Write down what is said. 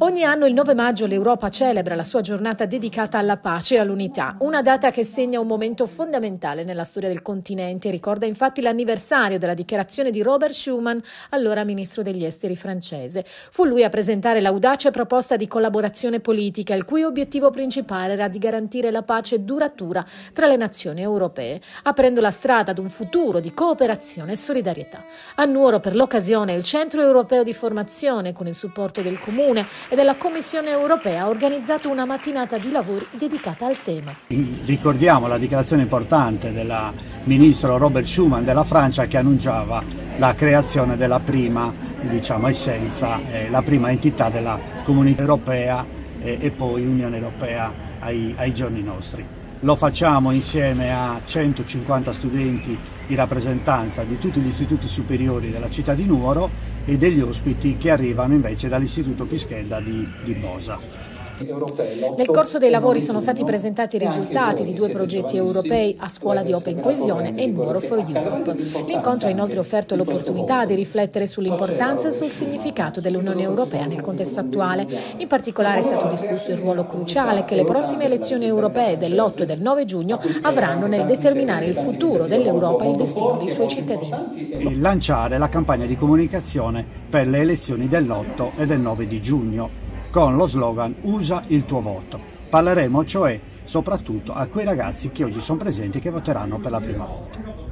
Ogni anno il 9 maggio l'Europa celebra la sua giornata dedicata alla pace e all'unità, una data che segna un momento fondamentale nella storia del continente ricorda infatti l'anniversario della dichiarazione di Robert Schuman, allora ministro degli esteri francese. Fu lui a presentare l'audace proposta di collaborazione politica, il cui obiettivo principale era di garantire la pace duratura tra le nazioni europee, aprendo la strada ad un futuro di cooperazione e solidarietà. A Nuoro per l'occasione il Centro Europeo di Formazione, con il supporto del Comune, e della Commissione europea ha organizzato una mattinata di lavori dedicata al tema. Ricordiamo la dichiarazione importante del ministro Robert Schuman della Francia che annunciava la creazione della prima diciamo, essenza, eh, la prima entità della Comunità Europea eh, e poi Unione Europea ai, ai giorni nostri. Lo facciamo insieme a 150 studenti di rappresentanza di tutti gli istituti superiori della città di Nuoro e degli ospiti che arrivano invece dall'Istituto Pischelda di, di Bosa. Nel corso dei lavori sono stati presentati i risultati di due progetti europei a scuola di Open Coesione e Nuoro for Europe. L'incontro ha inoltre offerto l'opportunità di riflettere sull'importanza e sul significato dell'Unione Europea nel contesto attuale. In particolare è stato discusso il ruolo cruciale che le prossime elezioni europee dell'8 e del 9 giugno avranno nel determinare il futuro dell'Europa e il destino dei suoi cittadini. Lanciare la campagna di comunicazione per le elezioni dell'8 e del 9 di giugno con lo slogan Usa il tuo voto. Parleremo cioè soprattutto a quei ragazzi che oggi sono presenti e che voteranno per la prima volta.